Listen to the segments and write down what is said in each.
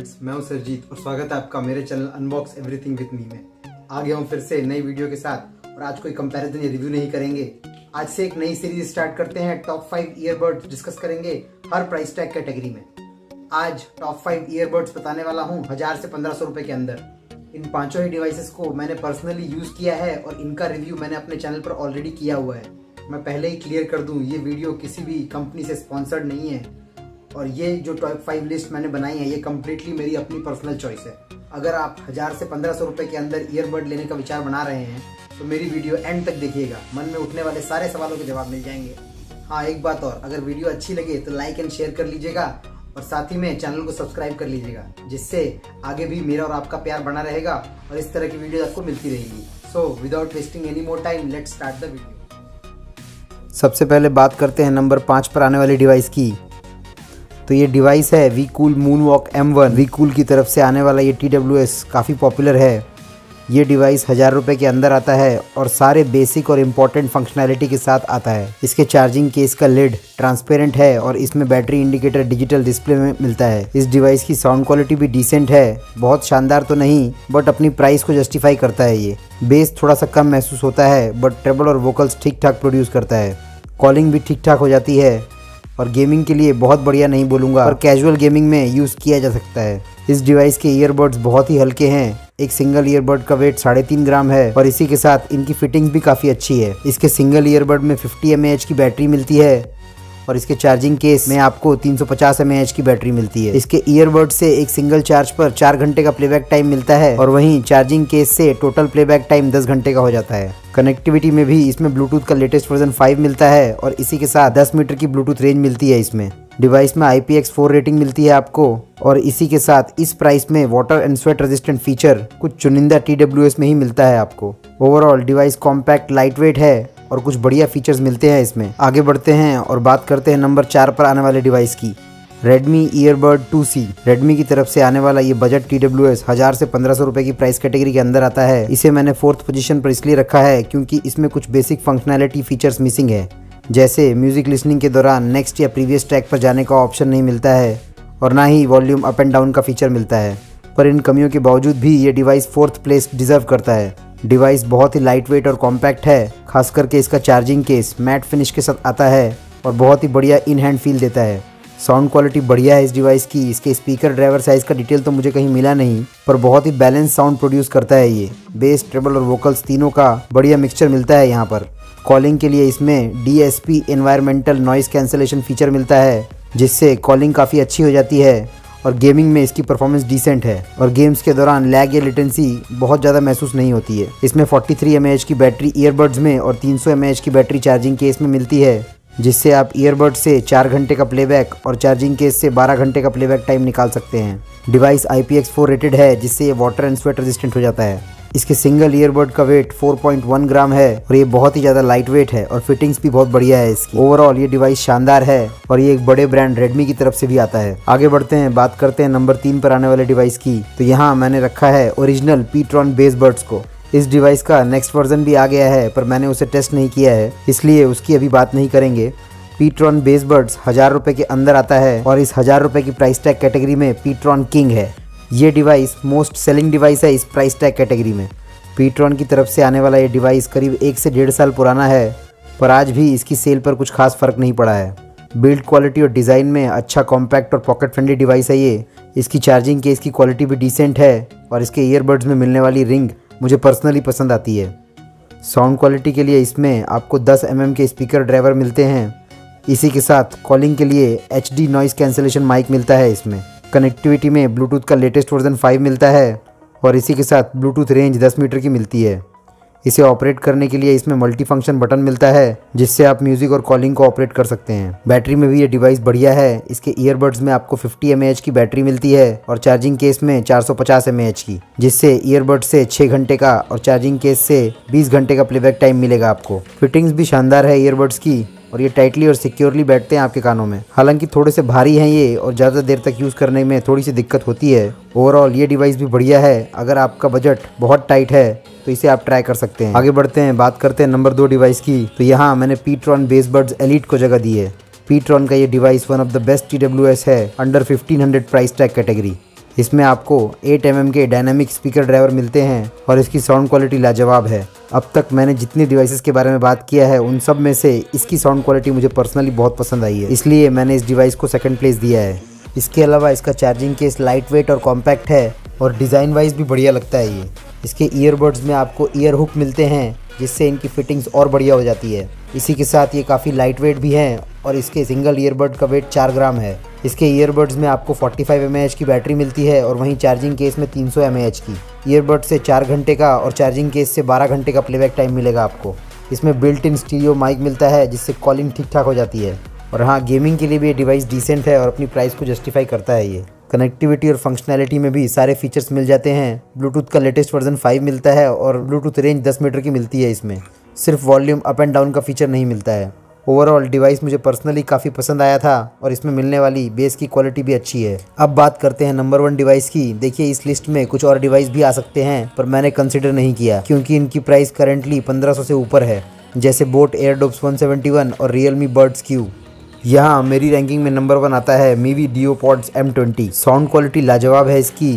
Friends, मैं हूँ सरजीत और स्वागत है आपका मेरे channel unbox everything with me में। आ गया हूँ फिर से नई वीडियो के साथ और आज कोई कंपैरिजन या रिव्यू नहीं करेंगे। आज से एक नई सीरीज़ स्टार्ट करते हैं टॉप फाइव ईयरबड्स डिस्कस करेंगे हर प्राइस टैग कैटेगरी में। आज टॉप फाइव ईयरबड्स बताने वाला हूँ हज़ार से पंद्रह सौ रुपए के अंदर। इन पाँचों ही डिवाइसेस को मैंने पर्सनली यूज़ किया है और इनका रिव्यू मैंने अपने चैनल पर ऑलरेडी किया हुआ है। मैं पहले ही क्लियर कर दूँ, ये वीडियो किसी भी कंपनी से स्पॉन्सर्ड नहीं है। और ये जो टॉप फाइव लिस्ट मैंने बनाई है, ये कम्प्लीटली मेरी अपनी पर्सनल चॉइस है। अगर आप हज़ार से पंद्रह सौ रुपए के अंदर ईयरबड लेने का विचार बना रहे हैं तो मेरी वीडियो एंड तक देखिएगा। मन में उठने वाले सारे सवालों के जवाब मिल जाएँगे। हाँ एक बात और, अगर वीडियो अच्छी लगे तो लाइक एंड शेयर कर लीजिएगा और साथ ही में चैनल को सब्सक्राइब कर लीजिएगा, जिससे आगे भी मेरा और आपका प्यार बना रहेगा और इस तरह की वीडियो आपको मिलती रहेगी। So without wasting any more time let start the video सबसे पहले बात करते हैं नंबर पाँच पर आने वाली डिवाइस की। तो ये डिवाइस है Wecool moon walk M one Wecool की तरफ़ से आने वाला ये टी डब्ल्यू एस काफ़ी पॉपुलर है। ये डिवाइस हज़ार रुपये के अंदर आता है और सारे बेसिक और इंपॉर्टेंट फंक्शनैलिटी के साथ आता है। इसके चार्जिंग केस का लिड ट्रांसपेरेंट है और इसमें बैटरी इंडिकेटर डिजिटल डिस्प्ले में मिलता है। इस डिवाइस की साउंड क्वालिटी भी डिसेंट है। बहुत शानदार तो नहीं बट अपनी प्राइस को जस्टिफाई करता है ये। बेस थोड़ा सा कम महसूस होता है बट ट्रेबल और वोकल्स ठीक ठाक प्रोड्यूस करता है। कॉलिंग भी ठीक ठाक हो जाती है। और गेमिंग के लिए बहुत बढ़िया नहीं बोलूँगा और कैजुअल गेमिंग में यूज़ किया जा सकता है। इस डिवाइस के ईयरबड्स बहुत ही हल्के हैं। एक सिंगल ईयरबड का वेट साढ़े तीन ग्राम है और इसी के साथ इनकी फिटिंग भी काफ़ी अच्छी है। इसके सिंगल ईयरबड में 50 एम की बैटरी मिलती है। और इसके चार्जिंग केस में आपको 350 सौ की बैटरी मिलती है। इसके ईयरबड से एक सिंगल चार्ज पर चार घंटे का प्लेबैक टाइम मिलता है और वहीं चार्जिंग केस से टोटल प्लेबैक टाइम 10 घंटे का हो जाता है। कनेक्टिविटी में भी इसमें ब्लूटूथ का लेटेस्ट वर्जन 5 मिलता है और इसी के साथ 10 मीटर की ब्लूटूथ रेंज मिलती है इसमें। डिवाइस में IPX4 रेटिंग मिलती है आपको और इसी के साथ इस प्राइस में water and sweat resistant feature कुछ चुनिंदा टीडब्ल्यूएस में ही मिलता है आपको। ओवरऑल डिवाइस कॉम्पैक्ट लाइट है और कुछ बढ़िया फीचर्स मिलते हैं इसमें। आगे बढ़ते हैं और बात करते हैं नंबर चार पर आने वाले डिवाइस की। Redmi Earbud 2C Redmi की तरफ़ से आने वाला ये बजट टी डब्ल्यू एस हज़ार से पंद्रह सौ रुपए की प्राइस कैटेगरी के अंदर आता है। इसे मैंने फोर्थ पोजीशन पर इसलिए रखा है क्योंकि इसमें कुछ बेसिक फंक्शनैलिटी फीचर्स मिसिंग है। जैसे म्यूज़िक लिसनिंग के दौरान नेक्स्ट या प्रीवियस ट्रैक पर जाने का ऑप्शन नहीं मिलता है और ना ही वॉल्यूम अप एंड डाउन का फीचर मिलता है। पर इन कमियों के बावजूद भी ये डिवाइस फोर्थ प्लेस डिजर्व करता है। डिवाइस बहुत ही लाइट वेट और कॉम्पैक्ट है खास करके इसका चार्जिंग केस मैट फिनिश के साथ आता है और बहुत ही बढ़िया इन हैंड फील देता है। साउंड क्वालिटी बढ़िया है इस डिवाइस की, इसके स्पीकर ड्राइवर साइज़ का डिटेल तो मुझे कहीं मिला नहीं, पर बहुत ही बैलेंस साउंड प्रोड्यूस करता है ये। बेस ट्रेबल और वोकल्स तीनों का बढ़िया मिक्सचर मिलता है यहाँ पर। कॉलिंग के लिए इसमें D S P environmental noise cancellation feature मिलता है, जिससे कॉलिंग काफ़ी अच्छी हो जाती है। और गेमिंग में इसकी परफॉर्मेंस डिसेंट है। और गेम्स के दौरान लैग या लिटेंसी बहुत ज़्यादा महसूस नहीं होती है। इसमें 43 थ्री की बैटरी ईयरबड्स में और 300 सौ की बैटरी चार्जिंग केस में मिलती है, जिससे आप ईयरबड से चार घंटे का प्लेबैक और चार्जिंग केस से 12 घंटे का प्लेबैक टाइम निकाल सकते हैं। डिवाइस आई रेटेड है, जिससे ये वाटर एंड स्वेट रेजिस्टेंट हो जाता है। इसके सिंगल ईयरबड का वेट 4.1 ग्राम है और ये बहुत ही ज़्यादा लाइट वेट है और फिटिंग्स भी बहुत बढ़िया है इसकी। ओवरऑल ये डिवाइस शानदार है और ये एक बड़े ब्रांड रेडमी की तरफ़ से भी आता है। आगे बढ़ते हैं, बात करते हैं नंबर तीन पर आने वाले डिवाइस की। तो यहाँ मैंने रखा है ओरिजिनल पीट्रॉन बेस बर्ड्स को। इस डिवाइस का नेक्स्ट वर्जन भी आ गया है, पर मैंने उसे टेस्ट नहीं किया है, इसलिए उसकी अभी बात नहीं करेंगे। पीट्रॉन बेस बर्ड्स हज़ार रुपए के अंदर आता है और इस हज़ार रुपए की प्राइस टैग कैटेगरी में पीट्रॉन किंग है। ये डिवाइस मोस्ट सेलिंग डिवाइस है इस प्राइस टैग कैटेगरी में। पीट्रॉन की तरफ़ से आने वाला ये डिवाइस करीब एक से डेढ़ साल पुराना है, पर आज भी इसकी सेल पर कुछ खास फ़र्क नहीं पड़ा है। बिल्ड क्वालिटी और डिज़ाइन में अच्छा कॉम्पैक्ट और पॉकेट फ्रेंडली डिवाइस है ये। इसकी चार्जिंग केस की क्वालिटी भी डिसेंट है, और इसके ईयरबड्स में मिलने वाली रिंग मुझे पर्सनली पसंद आती है। साउंड क्वालिटी के लिए इसमें आपको 10 एम mm के स्पीकर ड्राइवर मिलते हैं। इसी के साथ कॉलिंग के लिए H D noise cancellation mic मिलता है इसमें। कनेक्टिविटी में ब्लूटूथ का लेटेस्ट वर्जन 5 मिलता है और इसी के साथ ब्लूटूथ रेंज 10 मीटर की मिलती है। इसे ऑपरेट करने के लिए इसमें मल्टी फ़ंक्शन बटन मिलता है, जिससे आप म्यूज़िक और कॉलिंग को ऑपरेट कर सकते हैं। बैटरी में भी ये डिवाइस बढ़िया है। इसके ईयरबड्स में आपको 50 एम की बैटरी मिलती है और चार्जिंग केस में 450 एम की, जिससे ईयरबड से 6 घंटे का और चार्जिंग केस से 20 घंटे का प्लेबैक टाइम मिलेगा आपको। फिटिंग्स भी शानदार है ईयरबड्स की। और ये टाइटली और सिक्योरली बैठते हैं आपके कानों में। हालाँकि थोड़े से भारी हैं ये और ज़्यादा देर तक यूज़ करने में थोड़ी सी दिक्कत होती है। ओवरऑल ये डिवाइस भी बढ़िया है। अगर आपका बजट बहुत टाइट है तो इसे आप ट्राई कर सकते हैं। आगे बढ़ते हैं, बात करते हैं नंबर दो डिवाइस की। तो यहाँ मैंने पीट्रॉन बेसबर्ड्स एलिट को जगह दी है। पीट्रॉन का ये device one of the best TWS है under fifteen price tag category इसमें आपको 8 एम mm के डायनामिक स्पीकर ड्राइवर मिलते हैं और इसकी साउंड क्वालिटी लाजवाब है। अब तक मैंने जितनी डिवाइसेस के बारे में बात किया है, उन सब में से इसकी साउंड क्वालिटी मुझे पर्सनली बहुत पसंद आई है। इसलिए मैंने इस डिवाइस को सेकंड प्लेस दिया है। इसके अलावा इसका चार्जिंग केस लाइट वेट और कॉम्पैक्ट है और डिज़ाइन वाइज भी बढ़िया लगता है ये। इसके ईयरबड्स में आपको ईयर हुक मिलते हैं, जिससे इनकी फिटिंग्स और बढ़िया हो जाती है। इसी के साथ ये काफ़ी लाइट वेट भी हैं और इसके सिंगल ईयरबड का वेट चार ग्राम है। इसके ईयरबड्स में आपको 45 फाइव की बैटरी मिलती है और वहीं चार्जिंग केस में 300 सौ की। ईयरबड से चार घंटे का और चार्जिंग केस से 12 घंटे का प्लेबैक टाइम मिलेगा आपको। इसमें बिल्ट इन स्टीरियो माइक मिलता है, जिससे कॉलिंग ठीक ठाक हो जाती है। और हाँ गेमिंग के लिए भी ये डिवाइस डिसेंट है और अपनी प्राइस को जस्टिफाई करता है ये। कनेक्टिविटी और फंक्शनैलिटी में भी सारे फीचर्स मिल जाते हैं। ब्लूटूथ का लेटेस्ट वर्जन 5 मिलता है और ब्लूटूथ रेंज 10 मीटर की मिलती है इसमें। सिर्फ़ वॉल्यूम अप एंड डाउन का फीचर नहीं मिलता है। ओवरऑल डिवाइस मुझे पर्सनली काफ़ी पसंद आया था और इसमें मिलने वाली बेस की क्वालिटी भी अच्छी है। अब बात करते हैं नंबर वन डिवाइस की। देखिए, इस लिस्ट में कुछ और डिवाइस भी आ सकते हैं, पर मैंने कंसिडर नहीं किया, क्योंकि इनकी प्राइस करेंटली 1500 से ऊपर है, जैसे बोट एयरडोप्स 171 और रियलमी बर्ड्स क्यू यहाँ मेरी रैंकिंग में नंबर वन आता है Mivi DuoPods M sound quality लाजवाब है इसकी।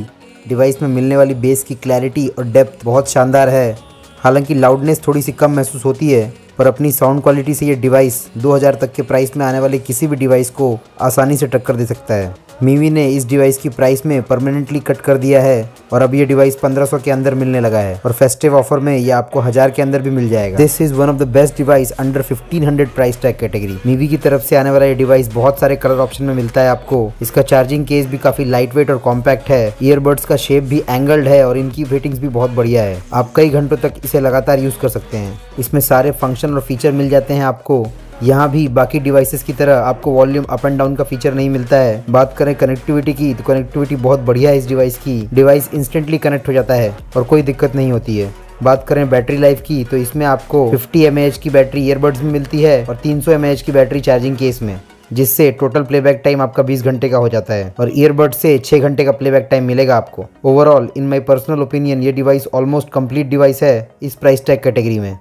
डिवाइस में मिलने वाली बेस की क्लैरिटी और डेप्थ बहुत शानदार है। हालाँकि लाउडनेस थोड़ी सी कम महसूस होती है पर अपनी साउंड क्वालिटी से ये डिवाइस 2000 तक के प्राइस में आने वाले किसी भी डिवाइस को आसानी से टक्कर दे सकता है। मीवी ने इस डिवाइस की प्राइस में परमानेंटली कट कर दिया है और अब ये डिवाइस 1500 के अंदर मिलने लगा है और फेस्टिव ऑफ़र में ये आपको हज़ार के अंदर भी मिल जाएगा। This is one of the best device under 1500 price tag category Mivi की तरफ़ से आने वाला ये डिवाइस बहुत सारे कलर ऑप्शन में मिलता है आपको। इसका चार्जिंग केस भी काफ़ी लाइट वेट और कॉम्पैक्ट है। ईयरबड्स का शेप भी एंगल्ड है और इनकी फिटिंग्स भी बहुत बढ़िया है। आप कई घंटों तक इसे लगातार यूज़ कर सकते हैं। इसमें सारे फ़ंक्शन और फीचर मिल जाते हैं आपको। यहाँ भी बाकी डिवाइसेस की तरह आपको वॉल्यूम अप एंड डाउन का फीचर नहीं मिलता है। बात करें कनेक्टिविटी की तो कनेक्टिविटी बहुत बढ़िया है इस डिवाइस की। डिवाइस इंस्टेंटली कनेक्ट हो जाता है और कोई दिक्कत नहीं होती है। बात करें बैटरी लाइफ की तो इसमें आपको 50 एम की बैटरी ईयरबड्स में मिलती है और 300 एम की बैटरी चार्जिंग केस में, जिससे टोटल प्लेबैक टाइम आपका 20 घंटे का हो जाता है और ईयरबड से 6 घंटे का प्लेबैक टाइम मिलेगा आपको। Overall in my personal opinion ये डिवाइस ऑलमोस्ट कंप्लीट डिवाइस है इस प्राइस टैग कैटेगरी में।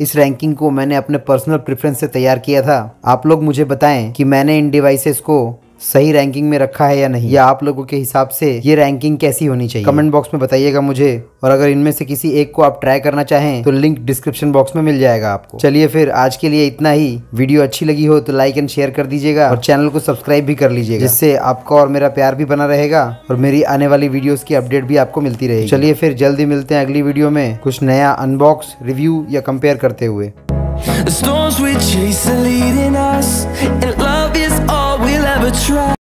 इस रैंकिंग को मैंने अपने पर्सनल प्रेफरेंस से तैयार किया था। आप लोग मुझे बताएँ कि मैंने इन डिवाइसेस को सही रैंकिंग में रखा है या नहीं? या आप लोगों के हिसाब से ये रैंकिंग कैसी होनी चाहिए? कमेंट बॉक्स में बताइएगा मुझे। और अगर इनमें से किसी एक को आप ट्राई करना चाहें तो लिंक डिस्क्रिप्शन बॉक्स में मिल जाएगा आपको। चलिए फिर, आज के लिए इतना ही। वीडियो अच्छी लगी हो तो लाइक एंड शेयर कर दीजिएगा। और चैनल को सब्सक्राइब भी कर लीजिएगा। जिससे आपका और मेरा प्यार भी बना रहेगा, और मेरी आने वाली वीडियो की अपडेट भी आपको मिलती रहेगी। चलिए फिर, जल्दी मिलते हैं अगली वीडियो में। कुछ नया अनबॉक्स रिव्यू या कंपेयर करते हुए। The storms we chase are leading us love never tried